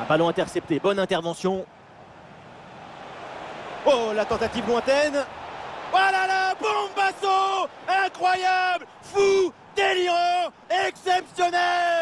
Un ballon intercepté, bonne intervention. Oh, la tentative lointaine. Oh là là, Bombasso Incroyable Fou Délirant Exceptionnel